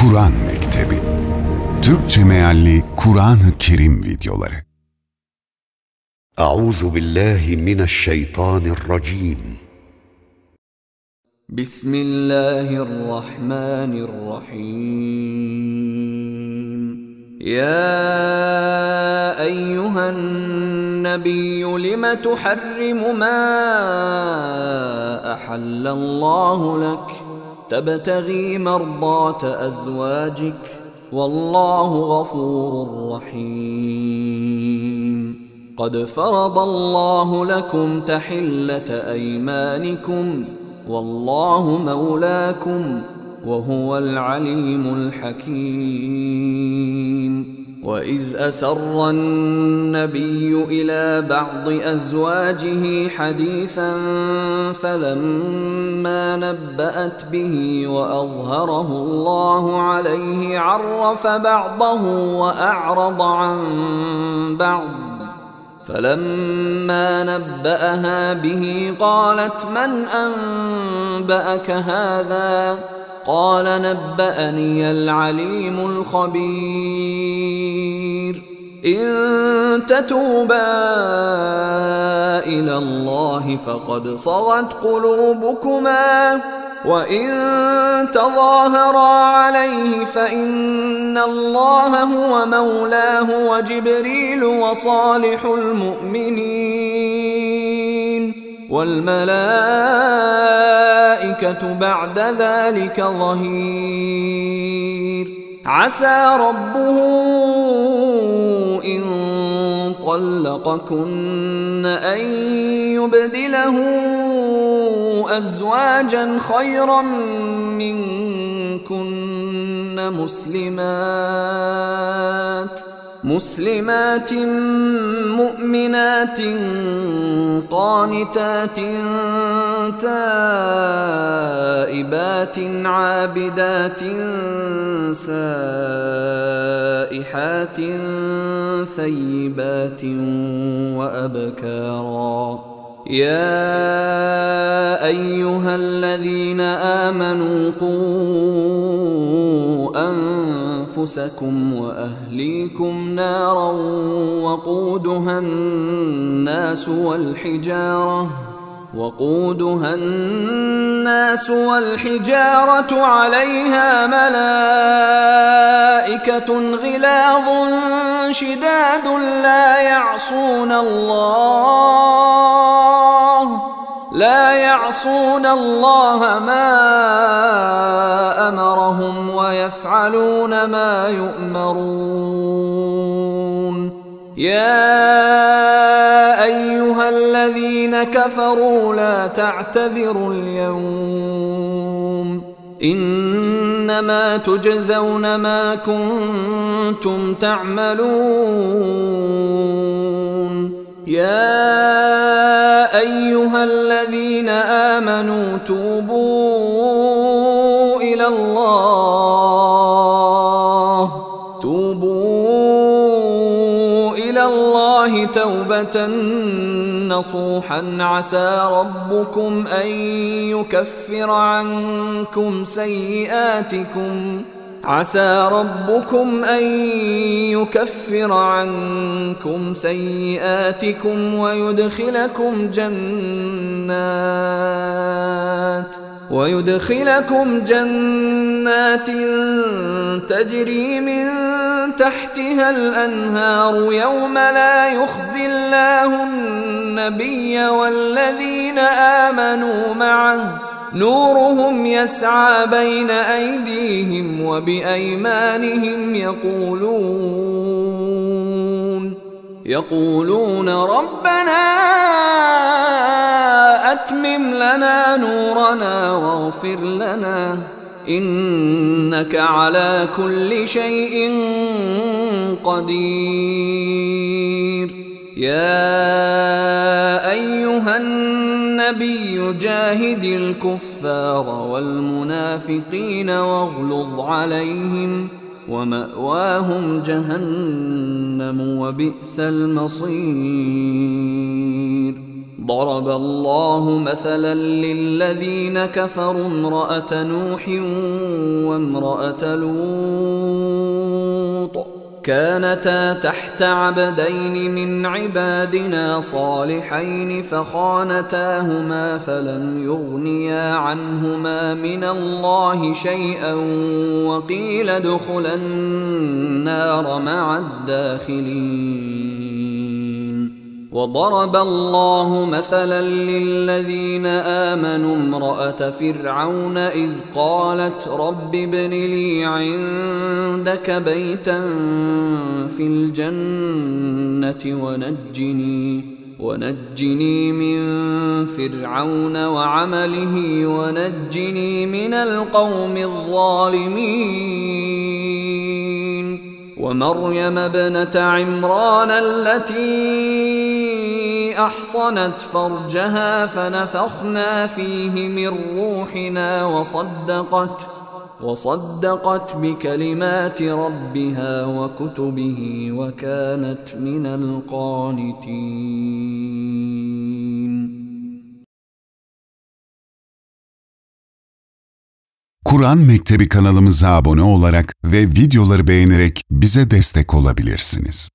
Kur'an Mektebi. Türkçe mealli Kur'an-ı Kerim videoları. أعوذ بالله من الشيطان الرجيم بسم الله الرحمن الرحيم يا ايها النبي لم تحرم ما احل الله لك تبتغي مرضات أزواجك والله غفور رحيم. قد فرض الله لكم تحلة أيمانكم والله مولاكم وهو العليم الحكيم. واذ اسر النبي إلى بعض ازواجه حديثا فلما نبات به واظهره الله عليه عرف بعضه واعرض عن بعض فلما نبأها به قالت من أنبأك هذا قال نبأني العليم الخبير. إن تتوبا إلى الله فقد صغت قلوبكما وإن تظاهرا عليه فإن الله هو مولاه وجبريل وصالح المؤمنين. والملائكة بعد ذلك ظهير. عسى ربه إن طلقكن أن يبدله أزواجا خيرا منكن مسلمات. مسلمات مؤمنات قانتات تائبات عابدات سائحات ثيبات وأبكارا. يا أيها الذين أنفسكم وأهليكم نارا وقودها الناس والحجارة وقودها الناس والحجارة عليها ملائكة غلاظ شداد لا يعصون الله لا يعصون الله ما ويفعلون ما يؤمرون. يا أيها الذين كفروا لا تعتذروا اليوم. إنما تجزون ما كنتم تعملون. يا أيها الذين آمنوا توبوا إلى الله. توبة نصوحا عسى ربكم أن يكفر عنكم سيئاتكم. عسى ربكم أن يكفر عنكم سيئاتكم ويدخلكم جنات ويدخلكم جنات تجري من تحتها الأنهار يوم لا يخزي الله النبي والذين آمنوا معه. نورهم يسعى بين أيديهم وبأيمانهم يقولون. يقولون ربنا أتمم لنا نورنا واغفر لنا. إنك على كل شيء قدير. يا أيها النبي جاهد الكفار والمنافقين واغلظ عليهم ومأواهم جهنم وبئس المصير. ضرب الله مثلا للذين كفروا امرأة نوح وامرأة لوط. كانتا تحت عبدين من عبادنا صالحين فخانتاهما فلم يغنيا عنهما من الله شيئا وقيل ادخلا النار مع الداخلين. وضرب الله مثلا للذين آمنوا امرأة فرعون إذ قالت رب ابن لي عندك بيتا في الجنة ونجني ونجني من فرعون وعمله ونجني من القوم الظالمين ومريم ابنة عمران التي احصنت فرجها فنفخنا فيه من روحنا وصدقت وصدقت بكلمات ربها وكتبه وكانت من القانتين Kur'an Mektebi kanalımıza abone olarak ve videoları beğenerek bize destek olabilirsiniz.